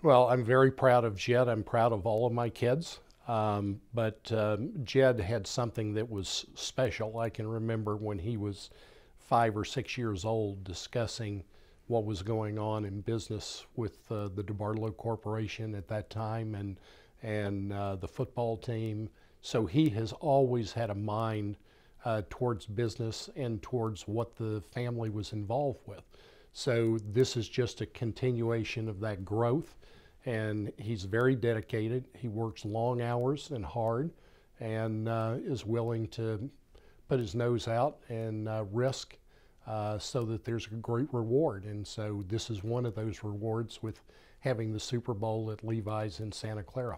Well, I'm very proud of Jed. I'm proud of all of my kids. Um, but um, Jed had something that was special. I can remember when he was five or six years old discussing what was going on in business with uh, the DeBartolo Corporation at that time and, and uh, the football team. So he has always had a mind uh, towards business and towards what the family was involved with. So this is just a continuation of that growth and he's very dedicated. He works long hours and hard and uh, is willing to put his nose out and uh, risk uh, so that there's a great reward. And so this is one of those rewards with having the Super Bowl at Levi's in Santa Clara.